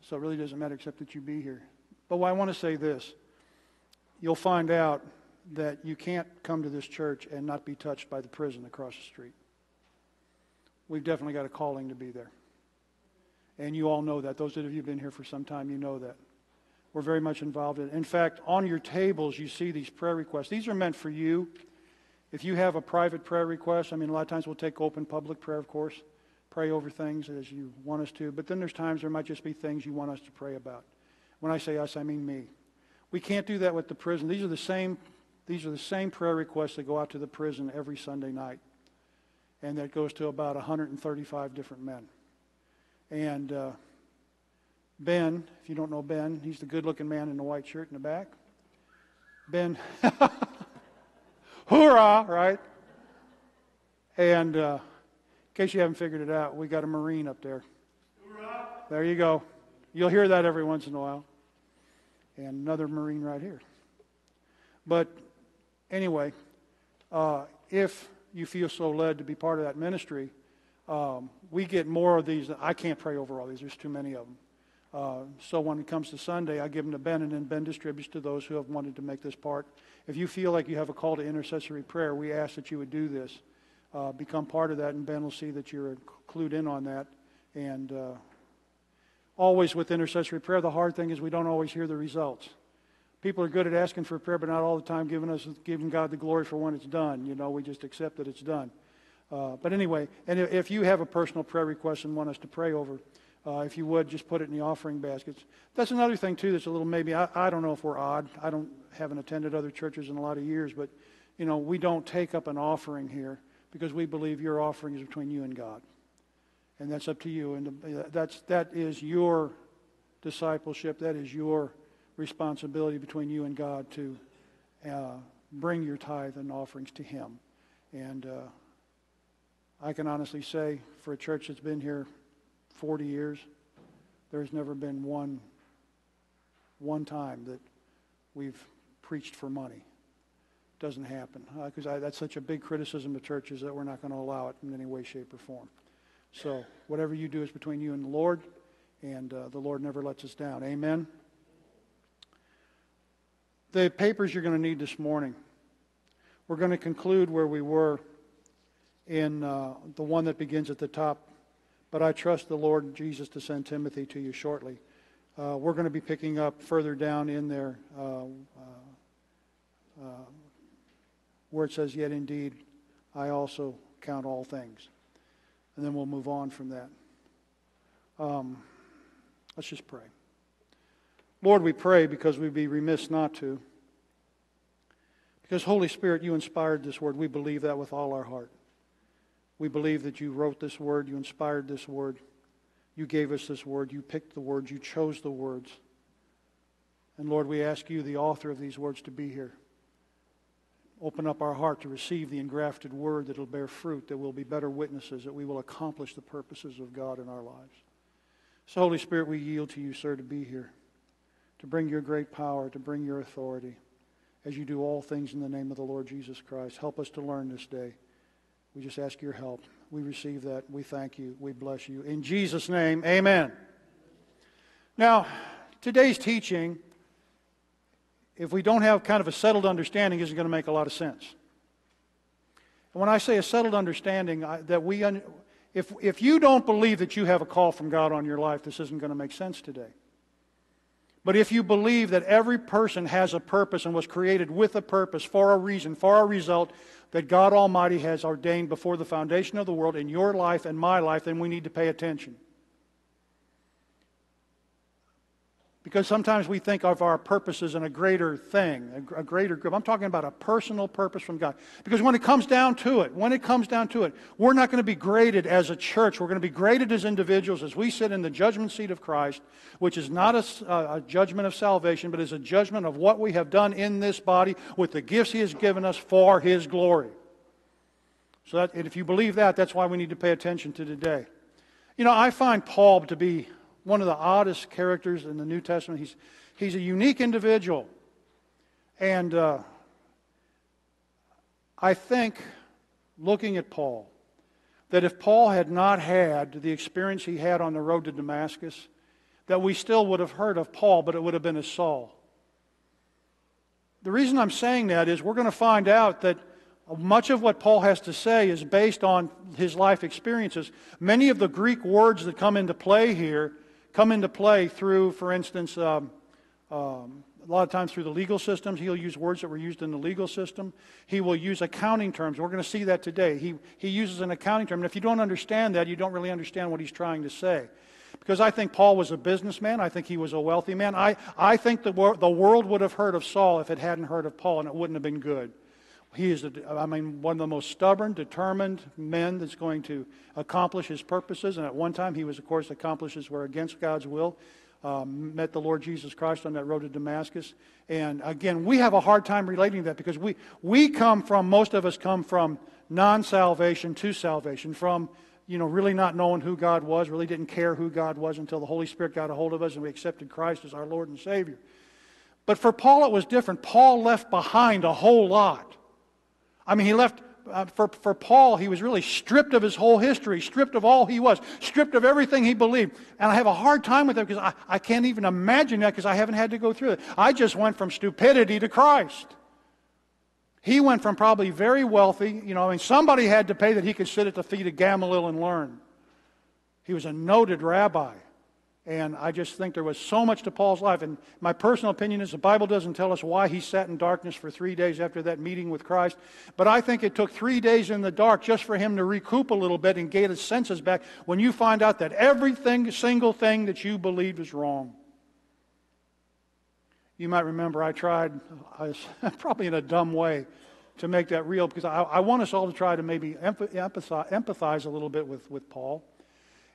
so it really doesn't matter except that you be here. But I want to say this you'll find out that you can't come to this church and not be touched by the prison across the street. We've definitely got a calling to be there. And you all know that. Those of you who've been here for some time, you know that. We're very much involved in it. In fact, on your tables, you see these prayer requests. These are meant for you. If you have a private prayer request, I mean, a lot of times we'll take open public prayer, of course, pray over things as you want us to. But then there's times there might just be things you want us to pray about. When I say us, I mean me. We can't do that with the prison. These are the same, these are the same prayer requests that go out to the prison every Sunday night. And that goes to about 135 different men. And uh, Ben, if you don't know Ben, he's the good looking man in the white shirt in the back. Ben, hoorah, right? And uh, in case you haven't figured it out, we got a Marine up there. There you go. You'll hear that every once in a while. And another Marine right here. But anyway, uh, if you feel so led to be part of that ministry, um, we get more of these. I can't pray over all these, there's too many of them. Uh, so when it comes to Sunday, I give them to Ben, and then Ben distributes to those who have wanted to make this part. If you feel like you have a call to intercessory prayer, we ask that you would do this. Uh, become part of that, and Ben will see that you're clued in on that. And uh, always with intercessory prayer, the hard thing is we don't always hear the results. People are good at asking for prayer, but not all the time giving us giving God the glory for when it's done. You know, we just accept that it's done. Uh, but anyway, and if you have a personal prayer request and want us to pray over, uh, if you would, just put it in the offering baskets. That's another thing, too, that's a little maybe, I, I don't know if we're odd. I don't haven't attended other churches in a lot of years, but, you know, we don't take up an offering here because we believe your offering is between you and God. And that's up to you. And that's, that is your discipleship. That is your responsibility between you and God to uh, bring your tithe and offerings to Him. And uh, I can honestly say, for a church that's been here 40 years, there's never been one, one time that we've preached for money. Doesn't happen. Because uh, that's such a big criticism of churches that we're not going to allow it in any way, shape, or form. So whatever you do is between you and the Lord, and uh, the Lord never lets us down. Amen. The papers you're going to need this morning. We're going to conclude where we were in uh, the one that begins at the top. But I trust the Lord Jesus to send Timothy to you shortly. Uh, we're going to be picking up further down in there uh, uh, uh, where it says, Yet indeed, I also count all things. And then we'll move on from that. Um, let's just pray. Lord, we pray because we'd be remiss not to. Because, Holy Spirit, you inspired this word. We believe that with all our heart. We believe that you wrote this word, you inspired this word, you gave us this word, you picked the words, you chose the words. And Lord, we ask you, the author of these words, to be here. Open up our heart to receive the engrafted word that will bear fruit, that we'll be better witnesses, that we will accomplish the purposes of God in our lives. So, Holy Spirit, we yield to you, sir, to be here, to bring your great power, to bring your authority, as you do all things in the name of the Lord Jesus Christ. Help us to learn this day. We just ask your help. We receive that. We thank you. We bless you. In Jesus' name, amen. Now, today's teaching, if we don't have kind of a settled understanding, isn't going to make a lot of sense. And when I say a settled understanding, I, that we, if, if you don't believe that you have a call from God on your life, this isn't going to make sense today. But if you believe that every person has a purpose and was created with a purpose for a reason, for a result, that God Almighty has ordained before the foundation of the world in your life and my life, then we need to pay attention. Because sometimes we think of our purposes in a greater thing, a, greater group. I'm talking about a personal purpose from God. Because when it comes down to it, when it comes down to it, we're not going to be graded as a church. We're going to be graded as individuals as we sit in the judgment seat of Christ, which is not a, a judgment of salvation, but is a judgment of what we have done in this body with the gifts He has given us for His glory. So that, if you believe that, that's why we need to pay attention to today. You know, I find Paul to be one of the oddest characters in the New Testament. He's, he's a unique individual. And uh, I think, looking at Paul, that if Paul had not had the experience he had on the road to Damascus, that we still would have heard of Paul, but it would have been as Saul. The reason I'm saying that is we're going to find out that much of what Paul has to say is based on his life experiences. Many of the Greek words that come into play here come into play through, for instance, um, um, a lot of times through the legal systems. He'll use words that were used in the legal system. He will use accounting terms. We're going to see that today. He, he uses an accounting term. And if you don't understand that, you don't really understand what he's trying to say. Because I think Paul was a businessman. I think he was a wealthy man. I, I think the, wor- the world would have heard of Saul if it hadn't heard of Paul, and it wouldn't have been good. He is, I mean, one of the most stubborn, determined men that's going to accomplish his purposes. And at one time, he was, of course, accomplishes were against God's will. Um, met the Lord Jesus Christ on that road to Damascus. And again, we have a hard time relating that because we, we come from, most of us come from non salvation to salvation, from you know, really not knowing who God was, really didn't care who God was until the Holy Spirit got a hold of us and we accepted Christ as our Lord and Savior. But for Paul, it was different. Paul left behind a whole lot. I mean, he left, uh, for, for Paul, he was really stripped of his whole history, stripped of all he was, stripped of everything he believed. And I have a hard time with that because I, I can't even imagine that because I haven't had to go through it. I just went from stupidity to Christ. He went from probably very wealthy, you know, I mean, somebody had to pay that he could sit at the feet of Gamaliel and learn. He was a noted rabbi. And I just think there was so much to Paul's life. And my personal opinion is the Bible doesn't tell us why he sat in darkness for three days after that meeting with Christ. But I think it took three days in the dark just for him to recoup a little bit and get his senses back when you find out that everything, single thing that you believed is wrong. You might remember I tried, I was probably in a dumb way, to make that real because I, I want us all to try to maybe empathize, empathize a little bit with, with Paul.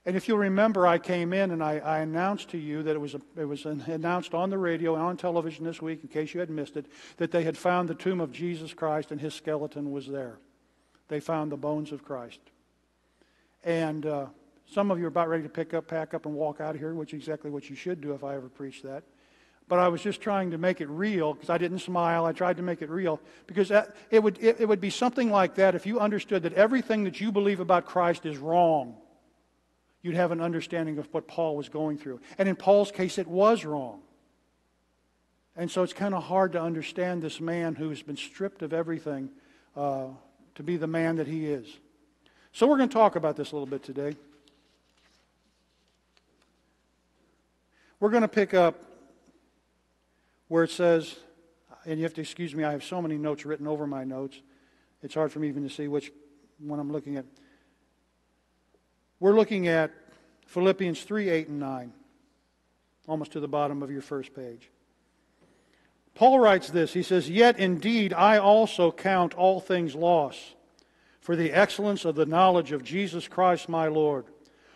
And if you'll remember, I came in and I, I announced to you that it was, a, it was an, announced on the radio and on television this week, in case you had missed it, that they had found the tomb of Jesus Christ and his skeleton was there. They found the bones of Christ. And uh, some of you are about ready to pick up, pack up, and walk out of here, which is exactly what you should do if I ever preach that. But I was just trying to make it real because I didn't smile. I tried to make it real because that, it, would, it, it would be something like that if you understood that everything that you believe about Christ is wrong you'd have an understanding of what Paul was going through. And in Paul's case, it was wrong. And so it's kind of hard to understand this man who's been stripped of everything uh, to be the man that he is. So we're going to talk about this a little bit today. We're going to pick up where it says, and you have to excuse me, I have so many notes written over my notes. It's hard for me even to see which one I'm looking at. We're looking at Philippians 3 8 and 9, almost to the bottom of your first page. Paul writes this He says, Yet indeed I also count all things loss for the excellence of the knowledge of Jesus Christ my Lord,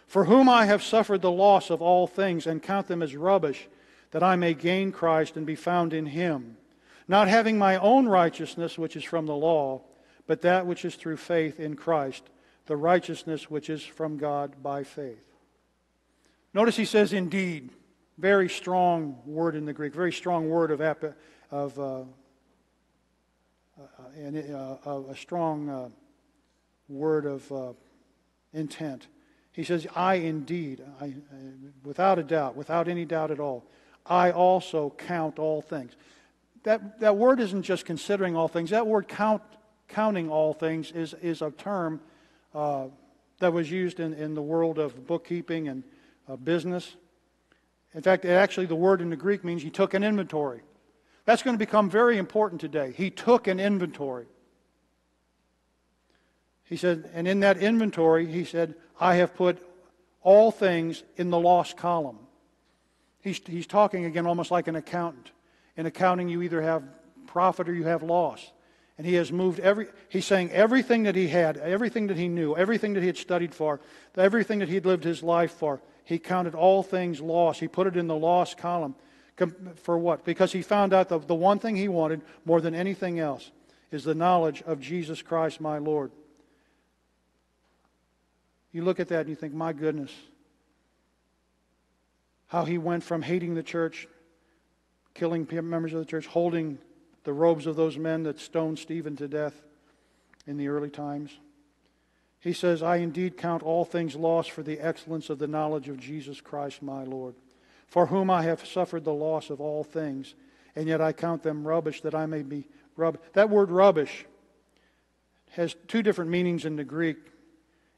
for whom I have suffered the loss of all things and count them as rubbish, that I may gain Christ and be found in him, not having my own righteousness, which is from the law, but that which is through faith in Christ the righteousness which is from God by faith. Notice he says, indeed. Very strong word in the Greek, very strong word of, of uh, uh, uh, a strong uh, word of uh, intent. He says, I indeed, I, without a doubt, without any doubt at all, I also count all things. That, that word isn't just considering all things. That word count, counting all things is, is a term uh, that was used in, in the world of bookkeeping and uh, business. In fact, actually, the word in the Greek means he took an inventory. That's going to become very important today. He took an inventory. He said, and in that inventory, he said, I have put all things in the lost column. He's, he's talking again almost like an accountant. In accounting, you either have profit or you have loss. And he has moved every, he's saying everything that he had, everything that he knew, everything that he had studied for, everything that he'd lived his life for, he counted all things lost. He put it in the lost column. For what? Because he found out the, the one thing he wanted more than anything else is the knowledge of Jesus Christ, my Lord. You look at that and you think, my goodness, how he went from hating the church, killing members of the church, holding the robes of those men that stoned Stephen to death in the early times. He says, I indeed count all things lost for the excellence of the knowledge of Jesus Christ my Lord, for whom I have suffered the loss of all things, and yet I count them rubbish that I may be rub. That word rubbish has two different meanings in the Greek.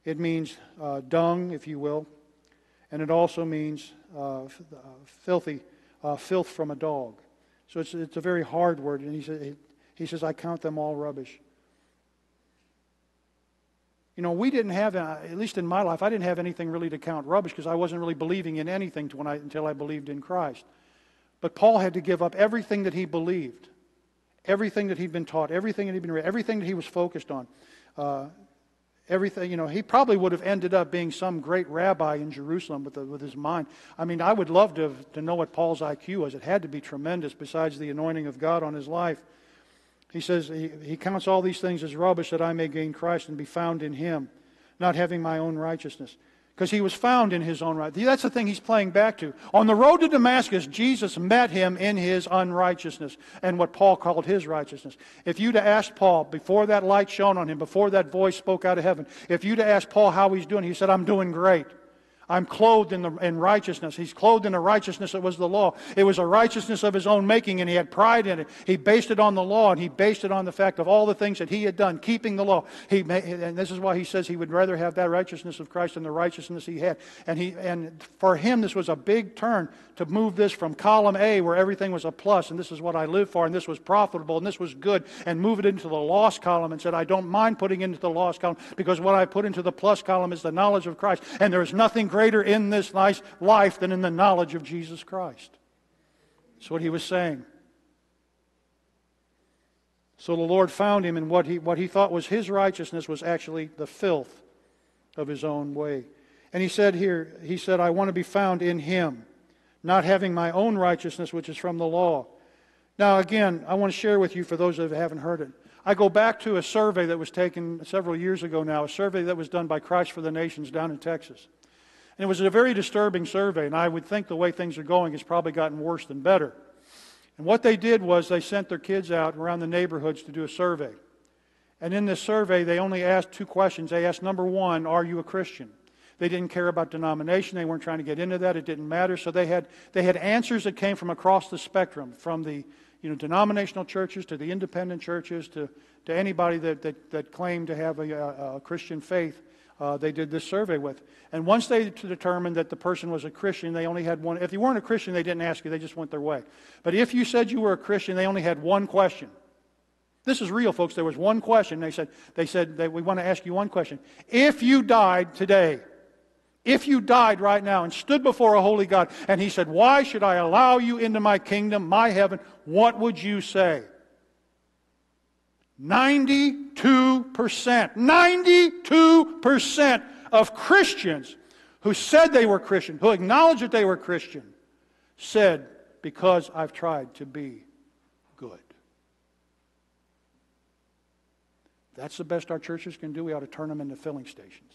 It means uh, dung, if you will, and it also means uh, filthy, uh, filth from a dog. So it's, it's a very hard word, and he, says, he says, I count them all rubbish. You know, we didn't have, uh, at least in my life, I didn't have anything really to count rubbish because I wasn't really believing in anything I, until I believed in Christ. But Paul had to give up everything that he believed, everything that he'd been taught, everything that he'd been read, everything that he was focused on. Uh, everything, you know, he probably would have ended up being some great rabbi in Jerusalem with, the, with his mind. I mean, I would love to, to know what Paul's IQ was. It had to be tremendous besides the anointing of God on his life. He says, he, he counts all these things as rubbish that I may gain Christ and be found in him, not having my own righteousness. Because he was found in his own right. That's the thing he's playing back to. On the road to Damascus, Jesus met him in his unrighteousness and what Paul called his righteousness. If you'd have asked Paul, before that light shone on him, before that voice spoke out of heaven, if you'd have asked Paul how he's doing, he said, I'm doing great. I'm clothed in, the, in righteousness. He's clothed in a righteousness that was the law. It was a righteousness of his own making, and he had pride in it. He based it on the law, and he based it on the fact of all the things that he had done, keeping the law. He, and this is why he says he would rather have that righteousness of Christ than the righteousness he had. And, he, and for him, this was a big turn to move this from column A, where everything was a plus, and this is what I live for, and this was profitable, and this was good, and move it into the loss column and said, I don't mind putting into the loss column because what I put into the plus column is the knowledge of Christ. And there is nothing greater in this life than in the knowledge of Jesus Christ. That's what he was saying. So the Lord found him, and what he, what he thought was his righteousness was actually the filth of his own way. And he said here, he said, I want to be found in him not having my own righteousness, which is from the law. Now, again, I want to share with you for those that haven't heard it. I go back to a survey that was taken several years ago now, a survey that was done by Christ for the Nations down in Texas. And it was a very disturbing survey, and I would think the way things are going, it's probably gotten worse than better. And what they did was they sent their kids out around the neighborhoods to do a survey. And in this survey, they only asked two questions. They asked, number one, are you a Christian? They didn't care about denomination. They weren't trying to get into that. It didn't matter. So they had, they had answers that came from across the spectrum, from the you know, denominational churches to the independent churches to, to anybody that, that, that claimed to have a, a, a Christian faith. Uh, they did this survey with. And once they determined that the person was a Christian, they only had one. If you weren't a Christian, they didn't ask you, they just went their way. But if you said you were a Christian, they only had one question. This is real, folks. There was one question. They said, they said that we want to ask you one question. If you died today, if you died right now and stood before a holy God and he said, Why should I allow you into my kingdom, my heaven? What would you say? 92%, 92% of Christians who said they were Christian, who acknowledged that they were Christian, said, Because I've tried to be good. That's the best our churches can do. We ought to turn them into filling stations.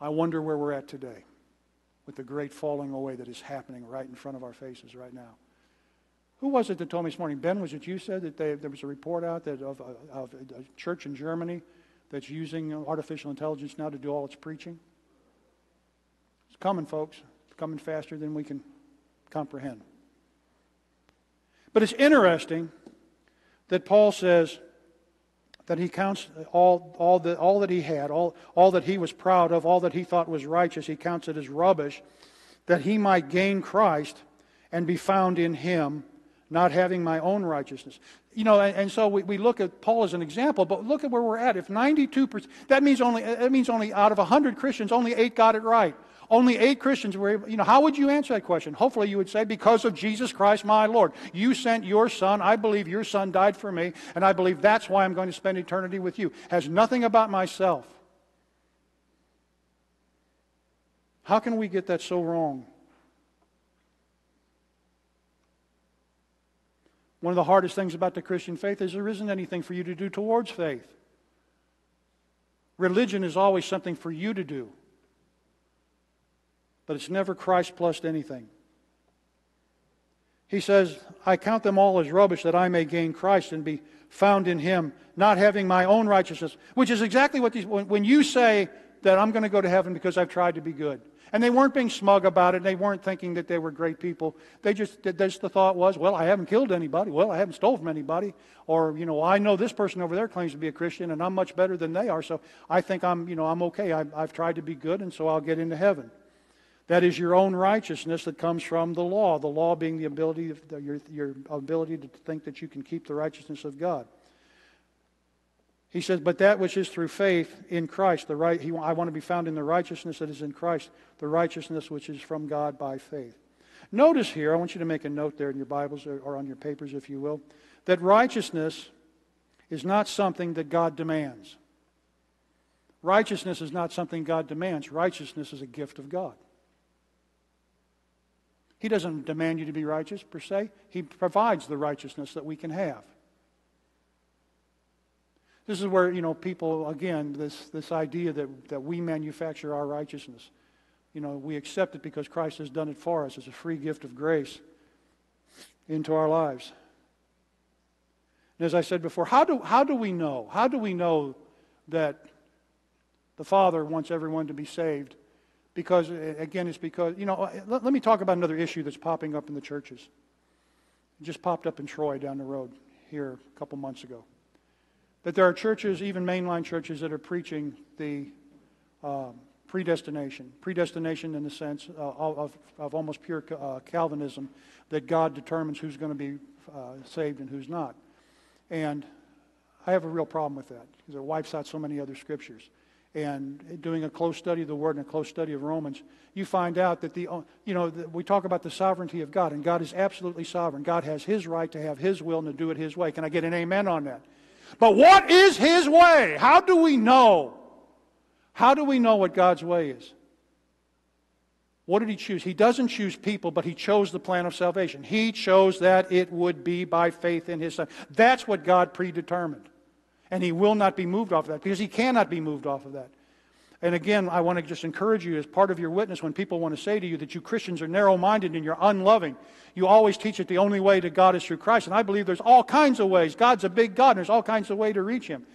I wonder where we're at today with the great falling away that is happening right in front of our faces right now. Who was it that told me this morning? Ben, was it you said that they, there was a report out that of, of a church in Germany that's using artificial intelligence now to do all its preaching? It's coming, folks. It's coming faster than we can comprehend. But it's interesting that Paul says, that he counts all, all, the, all that he had, all, all that he was proud of, all that he thought was righteous, he counts it as rubbish, that he might gain Christ and be found in him, not having my own righteousness. You know, and, and so we, we look at Paul as an example, but look at where we're at. If 92%, that means only, that means only out of 100 Christians, only eight got it right. Only eight Christians were able, you know, how would you answer that question? Hopefully you would say, because of Jesus Christ my Lord. You sent your son. I believe your son died for me, and I believe that's why I'm going to spend eternity with you. Has nothing about myself. How can we get that so wrong? One of the hardest things about the Christian faith is there isn't anything for you to do towards faith. Religion is always something for you to do but it's never Christ plus anything. He says, I count them all as rubbish that I may gain Christ and be found in him, not having my own righteousness, which is exactly what these, when, you say that I'm going to go to heaven because I've tried to be good, And they weren't being smug about it. They weren't thinking that they were great people. They just, just the thought was, well, I haven't killed anybody. Well, I haven't stolen from anybody. Or, you know, I know this person over there claims to be a Christian and I'm much better than they are. So I think I'm, you know, I'm okay. I, I've tried to be good and so I'll get into heaven. That is your own righteousness that comes from the law. The law being the ability, your, your ability to think that you can keep the righteousness of God. He says, But that which is through faith in Christ, the right, he, I want to be found in the righteousness that is in Christ, the righteousness which is from God by faith. Notice here, I want you to make a note there in your Bibles or, or on your papers, if you will, that righteousness is not something that God demands. Righteousness is not something God demands. Righteousness is a gift of God. He doesn't demand you to be righteous per se, He provides the righteousness that we can have. This is where, you know, people, again, this, this idea that, that we manufacture our righteousness. You know, we accept it because Christ has done it for us as a free gift of grace into our lives. And as I said before, how do, how do we know? How do we know that the Father wants everyone to be saved? Because, again, it's because, you know, uh, let, let me talk about another issue that's popping up in the churches. It just popped up in Troy down the road here a couple months ago that there are churches, even mainline churches, that are preaching the um, predestination. Predestination in the sense uh, of, of, almost pure uh, Calvinism, that God determines who's going to be uh, saved and who's not. And I have a real problem with that because it wipes out so many other scriptures. And doing a close study of the Word and a close study of Romans, you find out that the, you know, we talk about the sovereignty of God, and God is absolutely sovereign. God has His right to have His will and to do it His way. Can I get an amen on that? But what is His way? How do we know? How do we know what God's way is? What did He choose? He doesn't choose people, but He chose the plan of salvation. He chose that it would be by faith in His Son. That's what God predetermined. And He will not be moved off of that because He cannot be moved off of that. And again, I want to just encourage you as part of your witness when people want to say to you that you Christians are narrow minded and you're unloving. You always teach that the only way to God is through Christ. And I believe there's all kinds of ways. God's a big God and there's all kinds of ways to reach Him.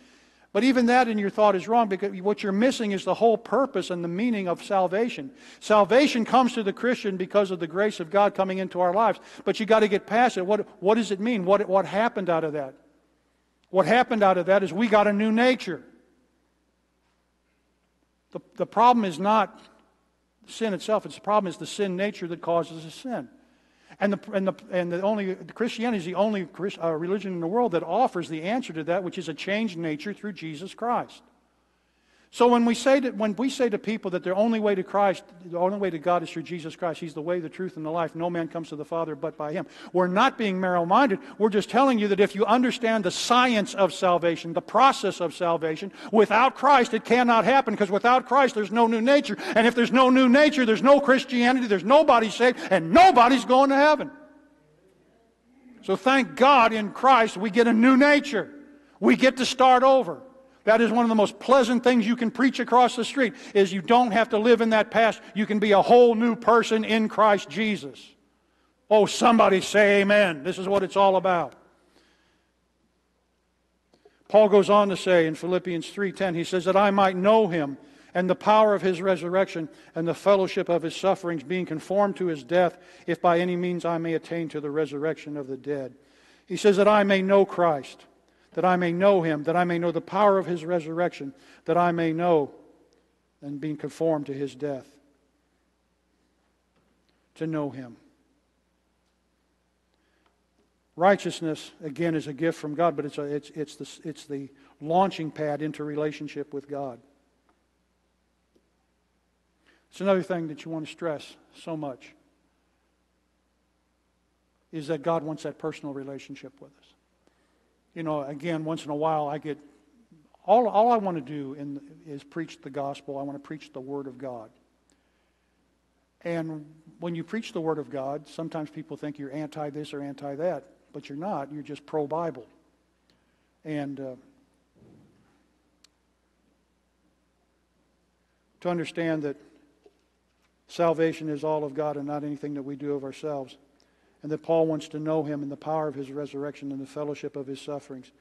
But even that in your thought is wrong because what you're missing is the whole purpose and the meaning of salvation. Salvation comes to the Christian because of the grace of God coming into our lives. But you got to get past it. What, what does it mean? What, what happened out of that? What happened out of that is we got a new nature. The, the problem is not sin itself, it's the problem is the sin nature that causes the sin. And the, and the, and the only, Christianity is the only uh, religion in the world that offers the answer to that, which is a changed nature through Jesus Christ. So when we say that when we say to people that the only way to Christ, the only way to God is through Jesus Christ, He's the way, the truth, and the life. No man comes to the Father but by Him. We're not being narrow-minded. We're just telling you that if you understand the science of salvation, the process of salvation, without Christ it cannot happen because without Christ there's no new nature. And if there's no new nature, there's no Christianity, there's nobody saved, and nobody's going to heaven. So thank God in Christ we get a new nature. We get to start over. That is one of the most pleasant things you can preach across the street is you don't have to live in that past. You can be a whole new person in Christ Jesus. Oh, somebody say amen. This is what it's all about. Paul goes on to say in Philippians 3:10 he says that I might know him and the power of his resurrection and the fellowship of his sufferings being conformed to his death if by any means I may attain to the resurrection of the dead. He says that I may know Christ that I may know him, that I may know the power of his resurrection, that I may know and being conformed to his death. To know him. Righteousness, again, is a gift from God, but it's, a, it's, it's, the, it's the launching pad into relationship with God. It's another thing that you want to stress so much is that God wants that personal relationship with us you know, again, once in a while I get, all, all I want to do in, is preach the gospel. I want to preach the Word of God. And when you preach the Word of God, sometimes people think you're anti this or anti that, but you're not. You're just pro Bible. And uh, to understand that salvation is all of God and not anything that we do of ourselves and that Paul wants to know him and the power of his resurrection and the fellowship of his sufferings.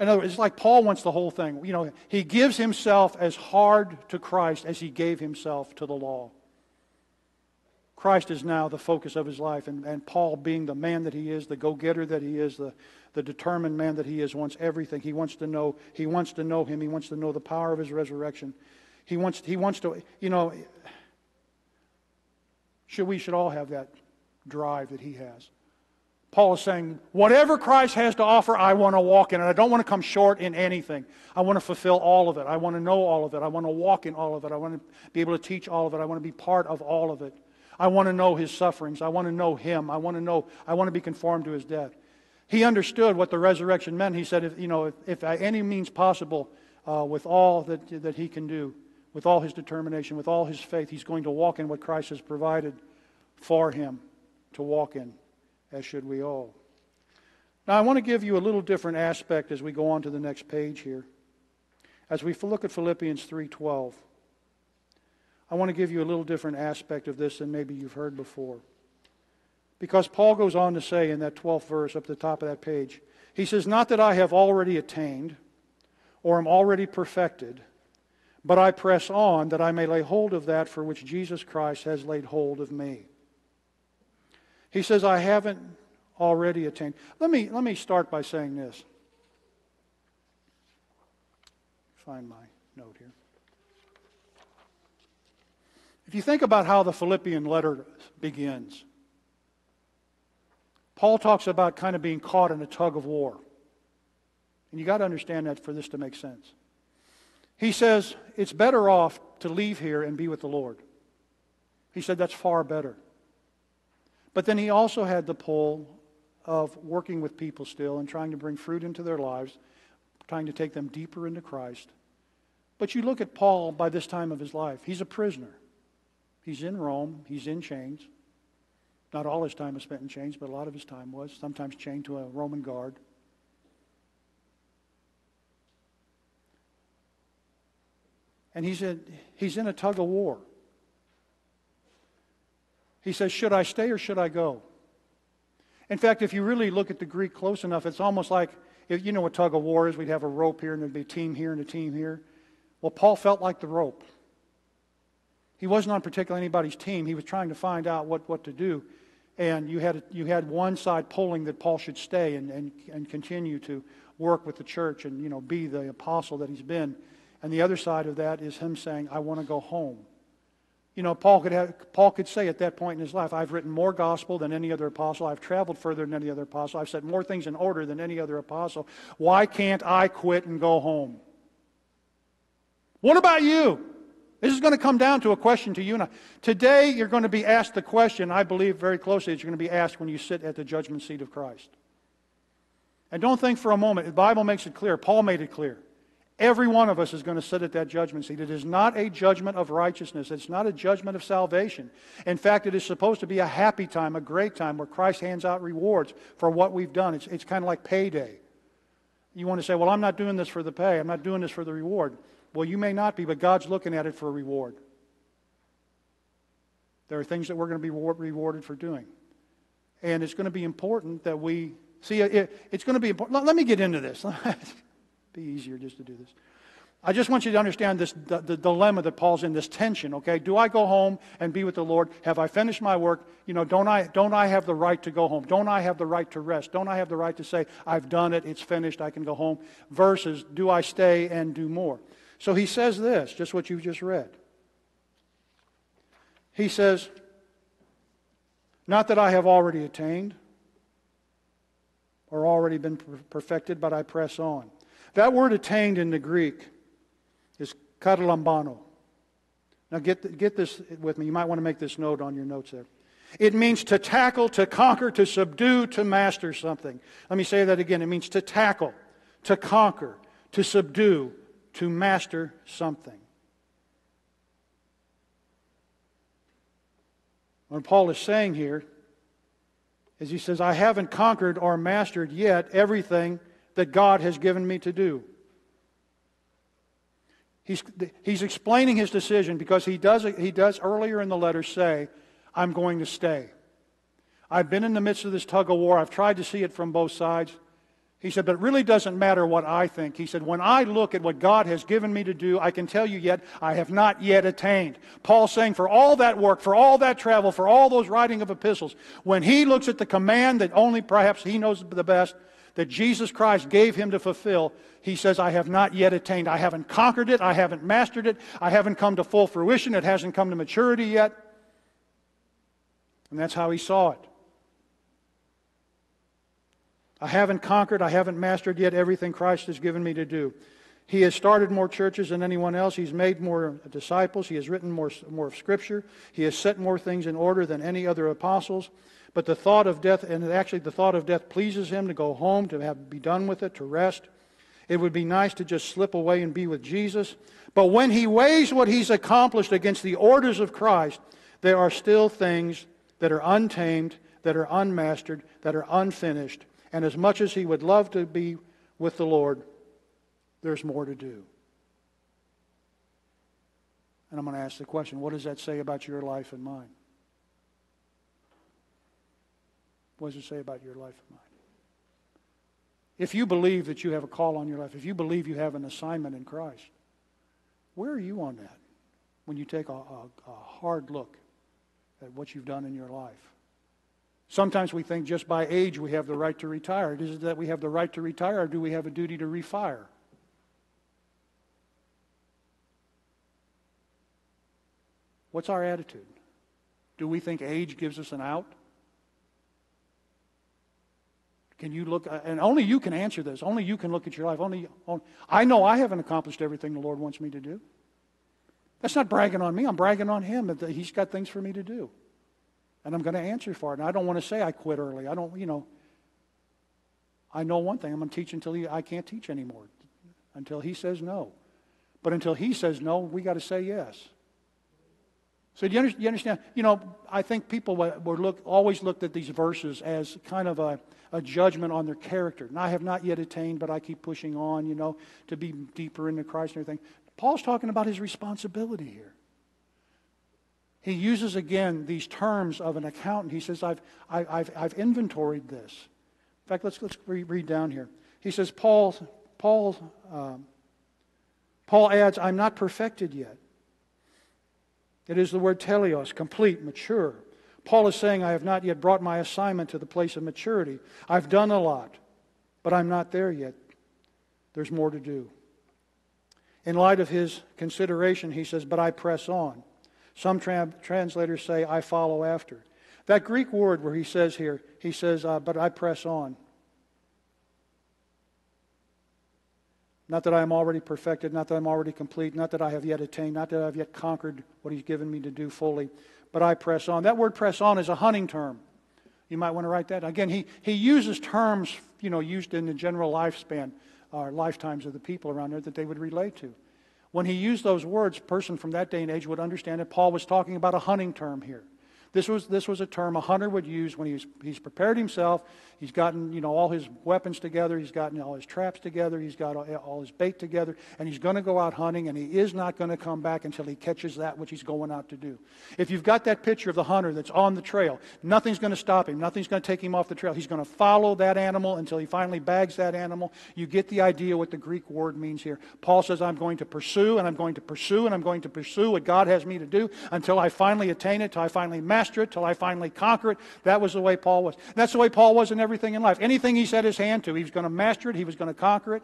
In other words, it's like Paul wants the whole thing. You know, he gives himself as hard to Christ as he gave himself to the law. Christ is now the focus of his life. And, and Paul, being the man that he is, the go getter that he is, the, the determined man that he is, wants everything. He wants to know, he wants to know him. He wants to know the power of his resurrection. He wants, he wants to, you know, should, we should all have that drive that he has. Paul is saying, whatever Christ has to offer, I want to walk in. And I don't want to come short in anything. I want to fulfill all of it. I want to know all of it. I want to walk in all of it. I want to be able to teach all of it. I want to be part of all of it. I want to know his sufferings. I want to know him. I want to know, I want to be conformed to his death. He understood what the resurrection meant. He said, if, you know, if, if by any means possible, uh, with all that, that he can do, with all his determination, with all his faith, he's going to walk in what Christ has provided for him to walk in as should we all. Now, I want to give you a little different aspect as we go on to the next page here. As we look at Philippians 3:12, I want to give you a little different aspect of this than maybe you've heard before. Because Paul goes on to say in that 12th verse up at the top of that page, he says, Not that I have already attained or am already perfected, but I press on that I may lay hold of that for which Jesus Christ has laid hold of me. He says, I haven't already attained. Let me, let me start by saying this. Find my note here. If you think about how the Philippian letter begins, Paul talks about kind of being caught in a tug of war. And you got to understand that for this to make sense. He says, It's better off to leave here and be with the Lord. He said, That's far better. But then he also had the pull of working with people still and trying to bring fruit into their lives, trying to take them deeper into Christ. But you look at Paul by this time of his life, he's a prisoner. He's in Rome, he's in chains. Not all his time was spent in chains, but a lot of his time was, sometimes chained to a Roman guard. And he's in, he's in a tug of war. He says, Should I stay or should I go? In fact, if you really look at the Greek close enough, it's almost like if you know what tug of war is. We'd have a rope here and there'd be a team here and a team here. Well, Paul felt like the rope. He wasn't on particularly anybody's team. He was trying to find out what, what to do. And you had, you had one side pulling that Paul should stay and, and, and continue to work with the church and you know, be the apostle that he's been. And the other side of that is him saying, I want to go home. You know, Paul could, have, Paul could say at that point in his life, I've written more gospel than any other apostle. I've traveled further than any other apostle. I've set more things in order than any other apostle. Why can't I quit and go home? What about you? This is going to come down to a question to you and I. Today, you're going to be asked the question, I believe very closely, that you're going to be asked when you sit at the judgment seat of Christ. And don't think for a moment, the Bible makes it clear. Paul made it clear. Every one of us is going to sit at that judgment seat. It is not a judgment of righteousness. It's not a judgment of salvation. In fact, it is supposed to be a happy time, a great time where Christ hands out rewards for what we've done. It's, it's kind of like payday. You want to say, well, I'm not doing this for the pay. I'm not doing this for the reward. Well, you may not be, but God's looking at it for a reward. There are things that we're going to be rewarded for doing. And it's going to be important that we see, it, it's going to be important. Let me get into this. be easier just to do this. I just want you to understand this the, the, dilemma that Paul's in, this tension, okay? Do I go home and be with the Lord? Have I finished my work? You know, don't I don't I have the right to go home? Don't I have the right to rest? Don't I have the right to say, I've done it, it's finished, I can go home? Versus do I stay and do more? So he says this, just what you just read. He says, Not that I have already attained or already been perfected, but I press on. That word attained in the Greek is katalambano. Now get, get this with me. You might want to make this note on your notes there. It means to tackle, to conquer, to subdue, to master something. Let me say that again. It means to tackle, to conquer, to subdue, to master something. What Paul is saying here is he says, I haven't conquered or mastered yet everything that God has given me to do. He's, he's explaining his decision because he does, he does earlier in the letter say, I'm going to stay. I've been in the midst of this tug of war. I've tried to see it from both sides. He said, but it really doesn't matter what I think. He said, when I look at what God has given me to do, I can tell you yet, I have not yet attained. Paul saying, for all that work, for all that travel, for all those writing of epistles, when he looks at the command that only perhaps he knows the best, that Jesus Christ gave him to fulfill, he says, I have not yet attained. I haven't conquered it. I haven't mastered it. I haven't come to full fruition. It hasn't come to maturity yet. And that's how he saw it. I haven't conquered, I haven't mastered yet everything Christ has given me to do. He has started more churches than anyone else. He's made more disciples. He has written more, more of Scripture. He has set more things in order than any other apostles. But the thought of death, and actually the thought of death pleases him to go home, to have, be done with it, to rest. It would be nice to just slip away and be with Jesus. But when he weighs what he's accomplished against the orders of Christ, there are still things that are untamed, that are unmastered, that are unfinished. And as much as he would love to be with the Lord, there's more to do. And I'm going to ask the question what does that say about your life and mine? What does it say about your life and mine? If you believe that you have a call on your life, if you believe you have an assignment in Christ, where are you on that when you take a, a, a hard look at what you've done in your life? Sometimes we think just by age we have the right to retire. Is it that we have the right to retire, or do we have a duty to refire? What's our attitude? Do we think age gives us an out? Can you look, uh, and only you can answer this. Only you can look at your life. Only, only, I know I haven't accomplished everything the Lord wants me to do. That's not bragging on me. I'm bragging on Him that He's got things for me to do and I'm going to answer for it. And I don't want to say I quit early. I don't, you know. I know one thing. I'm going to teach until he, I can't teach anymore, until he says no. But until he says no, we got to say yes. So do you, understand? You know, I think people were look, always looked at these verses as kind of a, a judgment on their character. And I have not yet attained, but I keep pushing on, you know, to be deeper into Christ and everything. Paul's talking about his responsibility here he uses again these terms of an accountant. He says, I've, I, have i I've inventoried this. In fact, let's, let's read down here. He says, Paul, Paul, um, Paul adds, I'm not perfected yet. It is the word teleos, complete, mature. Paul is saying, I have not yet brought my assignment to the place of maturity. I've done a lot, but I'm not there yet. There's more to do. In light of his consideration, he says, But I press on. Some tra- translators say, I follow after. That Greek word where he says here, he says, uh, but I press on. Not that I am already perfected, not that I'm already complete, not that I have yet attained, not that I have yet conquered what he's given me to do fully, but I press on. That word press on is a hunting term. You might want to write that. Again, he, he uses terms, you know, used in the general lifespan or lifetimes of the people around there that they would relate to. When he used those words, person from that day and age would understand that Paul was talking about a hunting term here. This was, this was a term a hunter would use when he's, he's prepared himself. He's gotten you know, all his weapons together. He's gotten all his traps together. He's got all, all his bait together. And he's going to go out hunting, and he is not going to come back until he catches that which he's going out to do. If you've got that picture of the hunter that's on the trail, nothing's going to stop him. Nothing's going to take him off the trail. He's going to follow that animal until he finally bags that animal. You get the idea what the Greek word means here. Paul says, I'm going to pursue, and I'm going to pursue, and I'm going to pursue what God has me to do until I finally attain it, until I finally master master it till I finally conquer it. That was the way Paul was. That's the way Paul was in everything in life. Anything he set his hand to, he was going to master it, he was going to conquer it.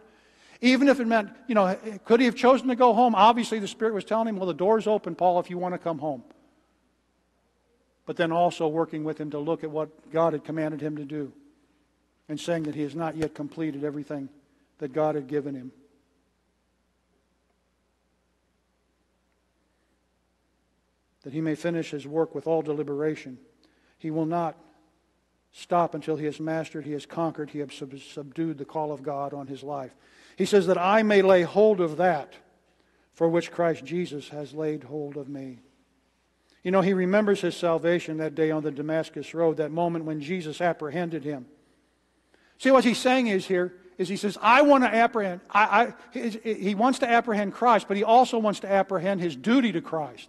Even if it meant, you know, could he have chosen to go home? Obviously, the Spirit was telling him, well, the door's open, Paul, if you want to come home. But then also working with him to look at what God had commanded him to do and saying that he has not yet completed everything that God had given him. That he may finish his work with all deliberation. He will not stop until he has mastered, he has conquered, he has subdued the call of God on his life. He says that I may lay hold of that for which Christ Jesus has laid hold of me. You know, he remembers his salvation that day on the Damascus Road, that moment when Jesus apprehended him. See, what he's saying is here is he says, I want to apprehend. I, I, he wants to apprehend Christ, but he also wants to apprehend his duty to Christ.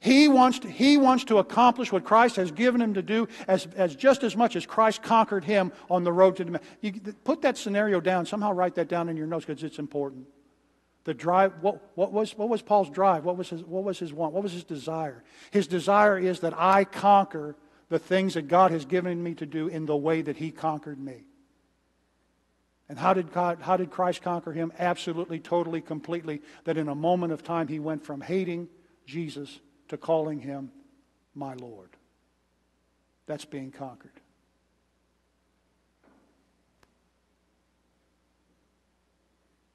He wants to, he wants to accomplish what Christ has given him to do as, as just as much as Christ conquered him on the road to the you Put that scenario down. Somehow write that down in your notes because it's important. The drive, what, what, was, what was Paul's drive? What was, his, what was his want? What was his desire? His desire is that I conquer the things that God has given me to do in the way that he conquered me. And how did, God, how did Christ conquer him? Absolutely, totally, completely. That in a moment of time, he went from hating Jesus to calling him my Lord. That's being conquered.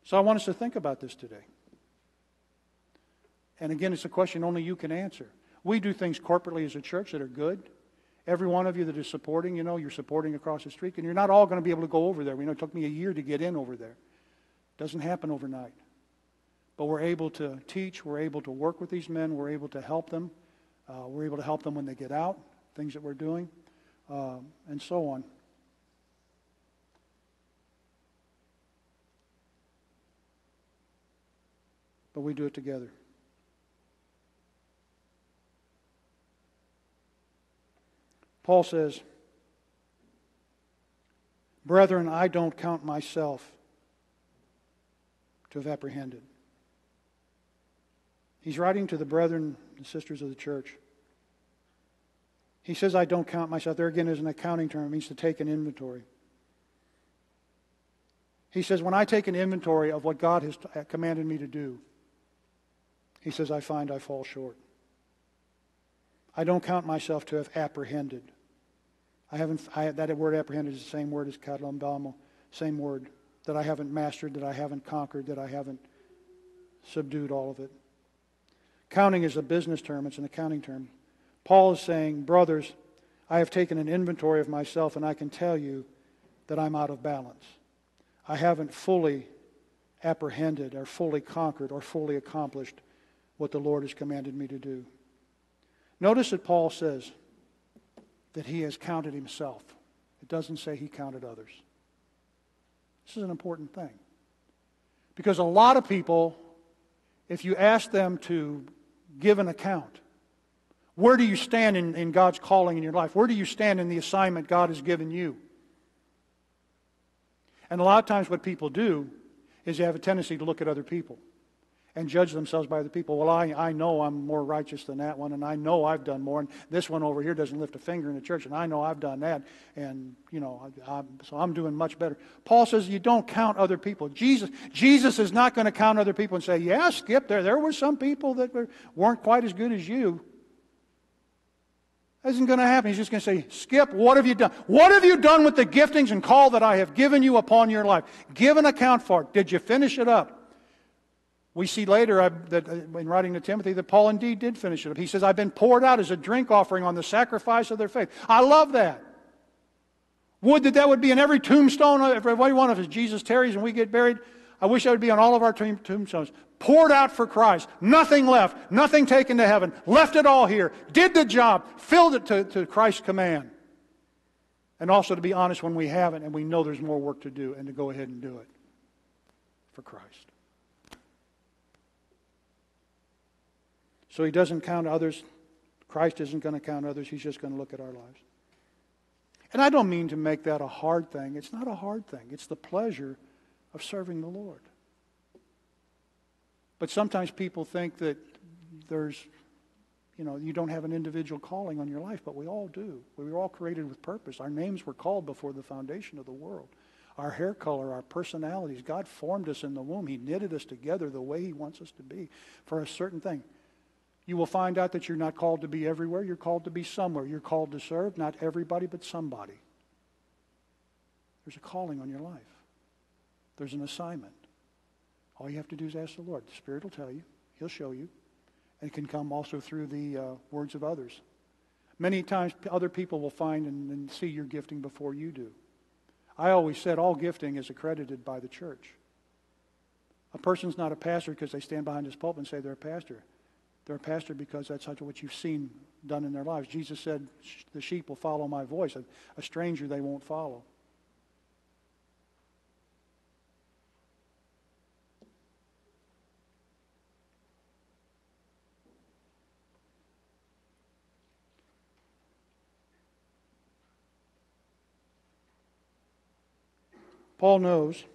So I want us to think about this today. And again, it's a question only you can answer. We do things corporately as a church that are good. Every one of you that is supporting, you know, you're supporting across the street, and you're not all going to be able to go over there. We know it took me a year to get in over there. It doesn't happen overnight. But we're able to teach, we're able to work with these men, we're able to help them. Uh, we're able to help them when they get out, things that we're doing, uh, and so on. But we do it together. Paul says, Brethren, I don't count myself to have apprehended. He's writing to the brethren and sisters of the church. He says, I don't count myself. There again is an accounting term. It means to take an inventory. He says, when I take an inventory of what God has uh, commanded me to do, he says, I find I fall short. I don't count myself to have apprehended. I haven't, I, that word apprehended is the same word as katalambano, same word, that I haven't mastered, that I haven't conquered, that I haven't subdued all of it. Counting is a business term, it's an accounting term. Paul is saying, Brothers, I have taken an inventory of myself, and I can tell you that I'm out of balance. I haven't fully apprehended or fully conquered or fully accomplished what the Lord has commanded me to do. Notice that Paul says, that he has counted himself. It doesn't say he counted others. This is an important thing. Because a lot of people, if you ask them to give an account, where do you stand in, in God's calling in your life? Where do you stand in the assignment God has given you? And a lot of times, what people do is they have a tendency to look at other people and judge themselves by the people. Well, I, I know I'm more righteous than that one, and I know I've done more, and this one over here doesn't lift a finger in the church, and I know I've done that, and, you know, I, I, so I'm doing much better. Paul says you don't count other people. Jesus, Jesus is not going to count other people and say, yeah, Skip, there, there were some people that were, weren't quite as good as you. Isn't going to happen. He's just going to say, Skip, what have you done? What have you done with the giftings and call that I have given you upon your life? Give an account for it. Did you finish it up? We see later uh, that uh, in writing to Timothy that Paul indeed did finish it up. He says, I've been poured out as a drink offering on the sacrifice of their faith. I love that. Would that that would be in every tombstone, every one of us. Jesus tarries and we get buried. I wish that would be on all of our tombstones. Poured out for Christ. Nothing left. Nothing taken to heaven. Left it all here. Did the job. Filled it to, to Christ's command. And also to be honest when we haven't and we know there's more work to do and to go ahead and do it for Christ. So he doesn't count others. Christ isn't going to count others. He's just going to look at our lives. And I don't mean to make that a hard thing. It's not a hard thing, it's the pleasure of serving the Lord. But sometimes people think that there's, you know, you don't have an individual calling on your life, but we all do. We were all created with purpose. Our names were called before the foundation of the world. Our hair color, our personalities, God formed us in the womb. He knitted us together the way He wants us to be for a certain thing. You will find out that you're not called to be everywhere. You're called to be somewhere. You're called to serve, not everybody, but somebody. There's a calling on your life, there's an assignment. All you have to do is ask the Lord. The Spirit will tell you, He'll show you. And it can come also through the uh, words of others. Many times, other people will find and, and see your gifting before you do. I always said all gifting is accredited by the church. A person's not a pastor because they stand behind his pulpit and say they're a pastor their pastor because that's what you've seen done in their lives. Jesus said, The sheep will follow my voice, a stranger they won't follow. Paul knows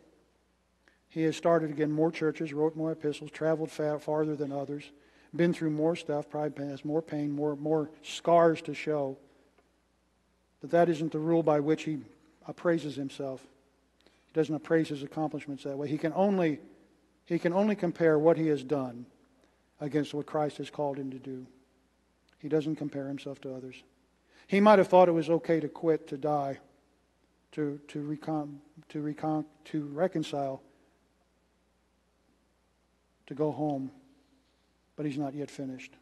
he has started again more churches, wrote more epistles, traveled far, farther than others been through more stuff, probably has more pain, more, more scars to show. But that isn't the rule by which he appraises himself. He doesn't appraise his accomplishments that way. He can only, he can only compare what he has done against what Christ has called him to do. He doesn't compare himself to others. He might have thought it was okay to quit, to die, to, to, recon, to, recon, to reconcile, to go home, but he's not yet finished.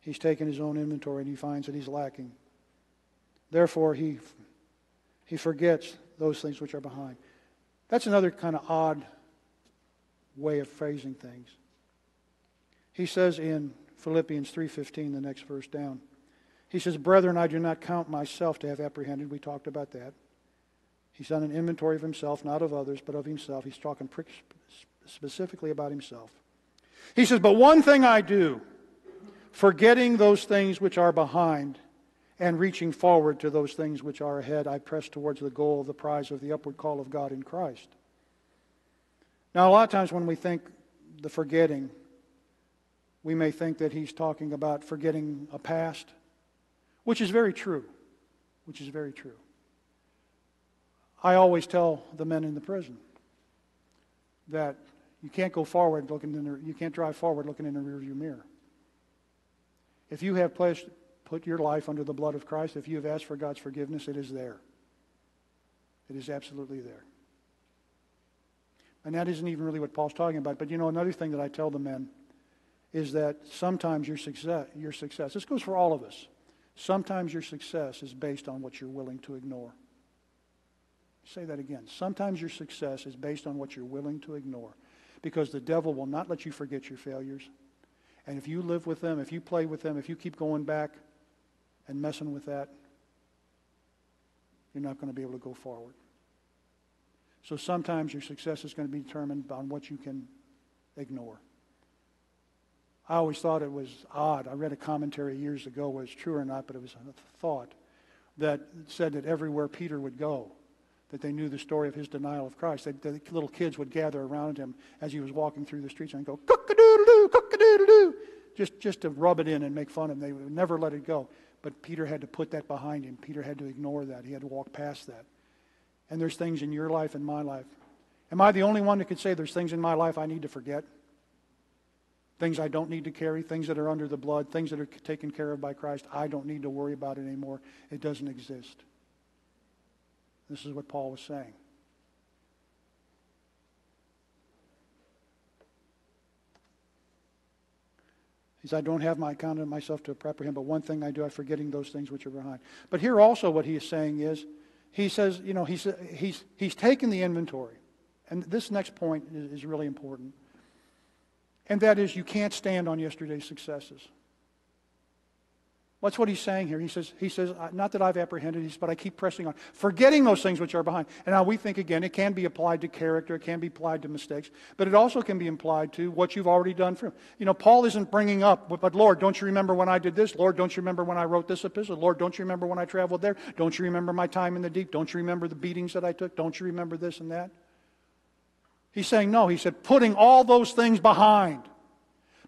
He's taken his own inventory and he finds that he's lacking. Therefore, he, he forgets those things which are behind. That's another kind of odd way of phrasing things. He says in Philippians 3:15, the next verse down. He says, "Brethren, I do not count myself to have apprehended." We talked about that. He's done an inventory of himself, not of others, but of himself. He's talking specifically about himself. He says, "But one thing I do, forgetting those things which are behind and reaching forward to those things which are ahead, I press towards the goal of the prize of the upward call of God in Christ." Now, a lot of times when we think the forgetting, we may think that he's talking about forgetting a past, which is very true. Which is very true. I always tell the men in the prison that you can't go forward looking in the, you can't drive forward looking in the rearview mirror. If you have placed, put your life under the blood of Christ, if you have asked for God's forgiveness, it is there. It is absolutely there. And that isn't even really what Paul's talking about. But you know, another thing that I tell the men is that sometimes your success, your success, this goes for all of us, sometimes your success is based on what you're willing to ignore. Say that again. Sometimes your success is based on what you're willing to ignore because the devil will not let you forget your failures. And if you live with them, if you play with them, if you keep going back and messing with that, you're not going to be able to go forward. So sometimes your success is going to be determined on what you can ignore. I always thought it was odd. I read a commentary years ago, whether it's true or not, but it was a thought that said that everywhere Peter would go, that they knew the story of his denial of Christ. That the little kids would gather around him as he was walking through the streets and go, cook-a-doodle-doo, cook-a-doodle-doo, just, just to rub it in and make fun of him. They would never let it go. But Peter had to put that behind him. Peter had to ignore that. He had to walk past that. And there's things in your life and my life. Am I the only one that could say there's things in my life I need to forget? Things I don't need to carry, things that are under the blood, things that are taken care of by Christ. I don't need to worry about it anymore. It doesn't exist. This is what Paul was saying. He says, I don't have my account of myself to apprehend, but one thing I do, I'm forgetting those things which are behind. But here also what he is saying is, he says, you know, he's, he's, he's taken the inventory. And this next point is, is really important. And that is, you can't stand on yesterday's successes. What's what he's saying here? He says, he says, uh, not that I've apprehended, but I keep pressing on, forgetting those things which are behind. And now we think again, it can be applied to character, it can be applied to mistakes, but it also can be applied to what you've already done for him. You know, Paul isn't bringing up, but, but Lord, don't you remember when I did this? Lord, don't you remember when I wrote this epistle? Lord, don't you remember when I traveled there? Don't you remember my time in the deep? Don't you remember the beatings that I took? Don't you remember this and that? He's saying, no. He said, putting all those things behind.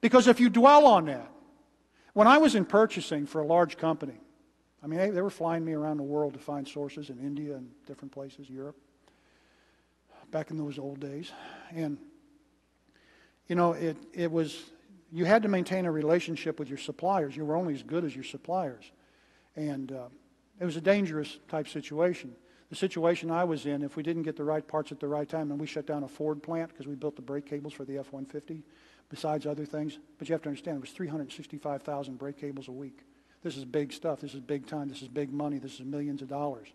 Because if you dwell on that, when I was in purchasing for a large company, I mean, they, they were flying me around the world to find sources in India and different places, Europe, back in those old days. And, you know, it, it was, you had to maintain a relationship with your suppliers. You were only as good as your suppliers. And uh, it was a dangerous type situation. The situation I was in, if we didn't get the right parts at the right time, and we shut down a Ford plant because we built the brake cables for the F 150, besides other things. But you have to understand, it was 365,000 brake cables a week. This is big stuff. This is big time. This is big money. This is millions of dollars.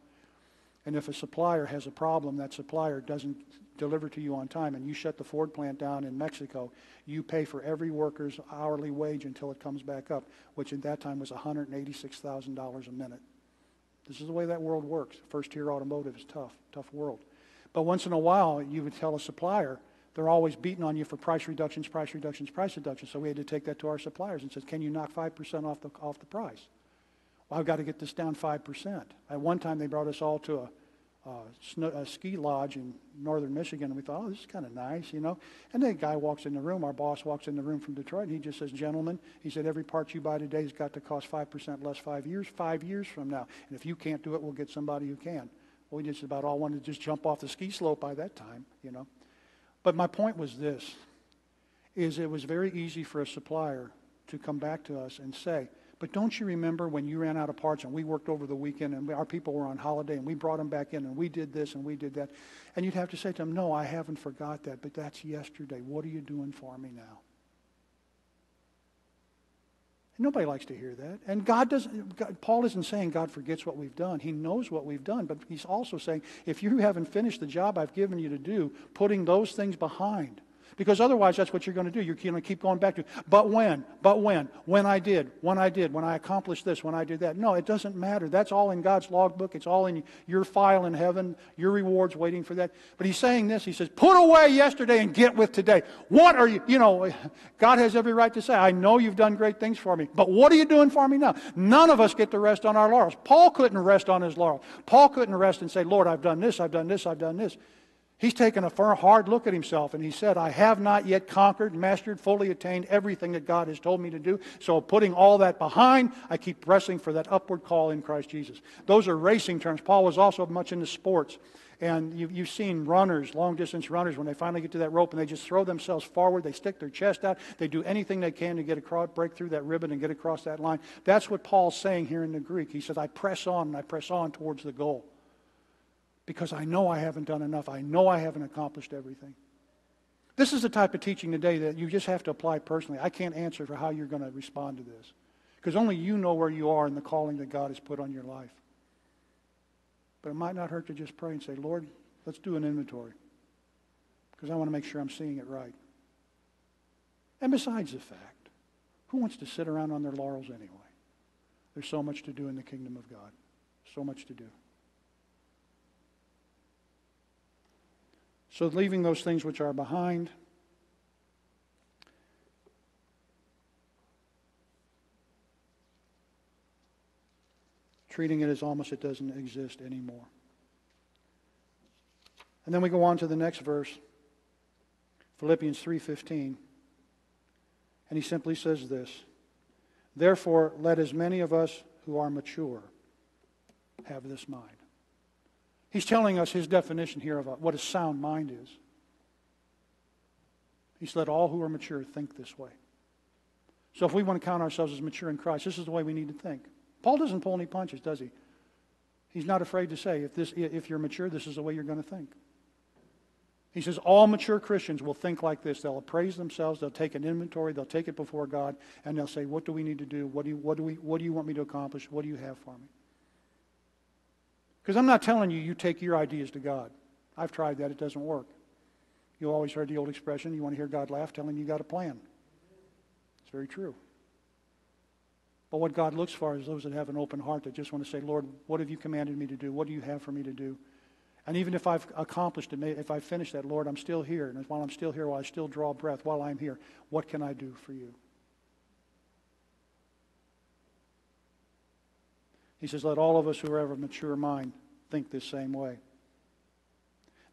And if a supplier has a problem, that supplier doesn't deliver to you on time, and you shut the Ford plant down in Mexico, you pay for every worker's hourly wage until it comes back up, which at that time was $186,000 a minute. This is the way that world works. First tier automotive is tough, tough world. But once in a while, you would tell a supplier, they're always beating on you for price reductions, price reductions, price reductions. So we had to take that to our suppliers and said, can you knock 5% off the, off the price? Well, I've got to get this down 5%. At one time, they brought us all to a, uh, snow, a ski lodge in northern Michigan, and we thought, oh, this is kind of nice, you know. And then a guy walks in the room, our boss walks in the room from Detroit, and he just says, gentlemen, he said, every part you buy today has got to cost 5% less five years, five years from now. And if you can't do it, we'll get somebody who can. Well, we just about all wanted to just jump off the ski slope by that time, you know. But my point was this, is it was very easy for a supplier to come back to us and say, but don't you remember when you ran out of parts and we worked over the weekend and our people were on holiday and we brought them back in and we did this and we did that? And you'd have to say to them, no, I haven't forgot that, but that's yesterday. What are you doing for me now? Nobody likes to hear that. And God doesn't, God, Paul isn't saying God forgets what we've done. He knows what we've done. But he's also saying, if you haven't finished the job I've given you to do, putting those things behind, because otherwise, that's what you're going to do. You're going to keep going back to, but when, but when, when I did, when I did, when I accomplished this, when I did that. No, it doesn't matter. That's all in God's logbook. It's all in your file in heaven, your rewards waiting for that. But he's saying this. He says, put away yesterday and get with today. What are you, you know, God has every right to say, I know you've done great things for me, but what are you doing for me now? None of us get to rest on our laurels. Paul couldn't rest on his laurels. Paul couldn't rest and say, Lord, I've done this, I've done this, I've done this. He's taken a firm, hard look at himself and he said, I have not yet conquered, mastered, fully attained everything that God has told me to do. So, putting all that behind, I keep pressing for that upward call in Christ Jesus. Those are racing terms. Paul was also much into sports. And you've, you've seen runners, long distance runners, when they finally get to that rope and they just throw themselves forward, they stick their chest out, they do anything they can to get across, break through that ribbon and get across that line. That's what Paul's saying here in the Greek. He says, I press on and I press on towards the goal because I know I haven't done enough. I know I haven't accomplished everything. This is the type of teaching today that you just have to apply personally. I can't answer for how you're going to respond to this because only you know where you are in the calling that God has put on your life. But it might not hurt to just pray and say, Lord, let's do an inventory because I want to make sure I'm seeing it right. And besides the fact, who wants to sit around on their laurels anyway? There's so much to do in the kingdom of God. So much to do. So, leaving those things which are behind, treating it as almost it doesn't exist anymore. And then we go on to the next verse, Philippians 3:15. And he simply says this, Therefore let as many of us who are mature have this mind. He's telling us his definition here of what a sound mind is. He's let all who are mature think this way. So if we want to count ourselves as mature in Christ, this is the way we need to think. Paul doesn't pull any punches, does he? He's not afraid to say, if, this, if you're mature, this is the way you're going to think. He says all mature Christians will think like this. They'll appraise themselves. They'll take an inventory. They'll take it before God, and they'll say, "What do we need to do? What do you, what do we, what do you want me to accomplish? What do you have for me?" Because I'm not telling you, you take your ideas to God. I've tried that, it doesn't work. You always heard the old expression, you want to hear God laugh, tell him you got a plan. It's very true. But what God looks for is those that have an open heart that just want to say, Lord, what have you commanded me to do? What do you have for me to do? And even if I've accomplished it, may if I've finished that, Lord, I'm still here. And while I'm still here, while I still draw breath, while I'm here, what can I do for you? He says, Let all of us who have a mature mind think this same way.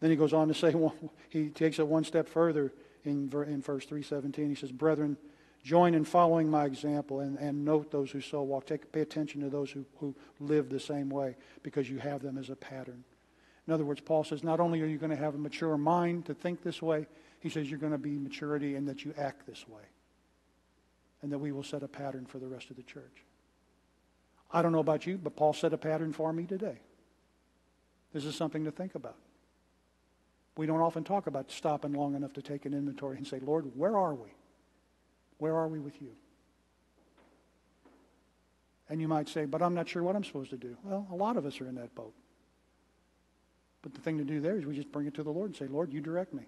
Then he goes on to say, well, he takes it one step further in, in verse 317. He says, Brethren, join in following my example and, and note those who so walk. Take, pay attention to those who, who live the same way because you have them as a pattern. In other words, Paul says, not only are you going to have a mature mind to think this way, he says you're going to be maturity and that you act this way. And that we will set a pattern for the rest of the church. I don't know about you, but Paul set a pattern for me today. This is something to think about. We don't often talk about stopping long enough to take an inventory and say, Lord, where are we? Where are we with you? And you might say, but I'm not sure what I'm supposed to do. Well, a lot of us are in that boat. But the thing to do there is we just bring it to the Lord and say, Lord, you direct me.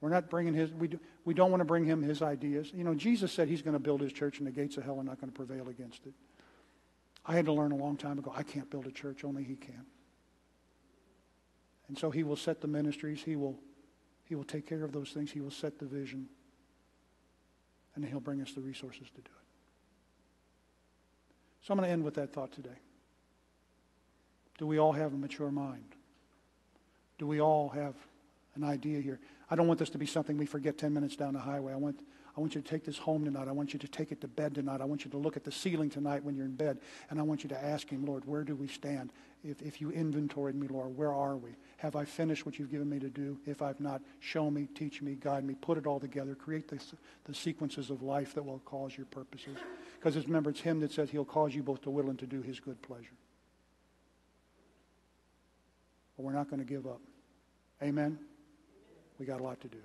We're not bringing his, we, do, we don't want to bring him his ideas. You know, Jesus said he's going to build his church and the gates of hell are not going to prevail against it. I had to learn a long time ago, I can't build a church, only he can. And so he will set the ministries, he will, he will take care of those things, he will set the vision, and he'll bring us the resources to do it. So I'm going to end with that thought today. Do we all have a mature mind? Do we all have an idea here? I don't want this to be something we forget 10 minutes down the highway. I want, I want you to take this home tonight. I want you to take it to bed tonight. I want you to look at the ceiling tonight when you're in bed. And I want you to ask Him, Lord, where do we stand? If, if you inventoried me, Lord, where are we? Have I finished what you've given me to do? If I've not, show me, teach me, guide me, put it all together, create the, the sequences of life that will cause your purposes. Because remember, it's Him that says He'll cause you both to will and to do His good pleasure. But we're not going to give up. Amen? We got a lot to do.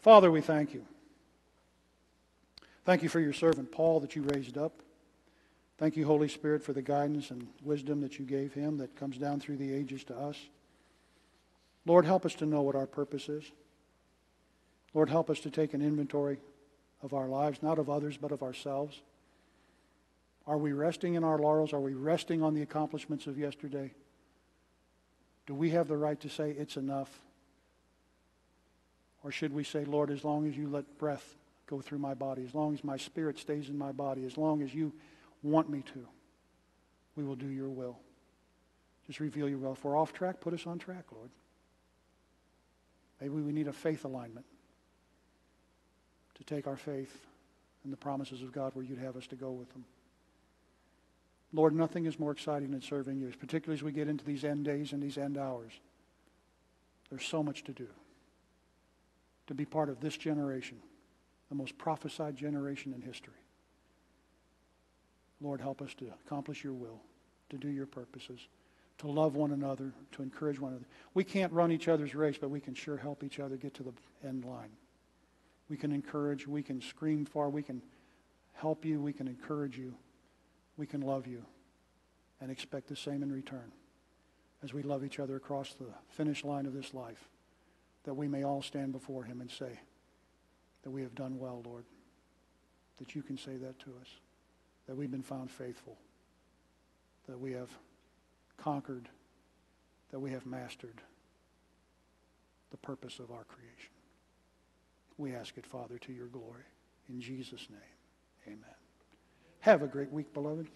Father, we thank you. Thank you for your servant Paul that you raised up. Thank you, Holy Spirit, for the guidance and wisdom that you gave him that comes down through the ages to us. Lord, help us to know what our purpose is. Lord, help us to take an inventory of our lives, not of others, but of ourselves. Are we resting in our laurels? Are we resting on the accomplishments of yesterday? Do we have the right to say it's enough? Or should we say, Lord, as long as you let breath go through my body, as long as my spirit stays in my body, as long as you want me to, we will do your will. Just reveal your will. If we're off track, put us on track, Lord. Maybe we need a faith alignment to take our faith and the promises of God where you'd have us to go with them. Lord, nothing is more exciting than serving you, particularly as we get into these end days and these end hours. There's so much to do. To be part of this generation, the most prophesied generation in history. Lord, help us to accomplish your will, to do your purposes, to love one another, to encourage one another. We can't run each other's race, but we can sure help each other get to the end line. We can encourage, we can scream for, we can help you, we can encourage you, we can love you, and expect the same in return as we love each other across the finish line of this life, that we may all stand before him and say that we have done well, Lord, that you can say that to us that we've been found faithful, that we have conquered, that we have mastered the purpose of our creation. We ask it, Father, to your glory. In Jesus' name, amen. Have a great week, beloved.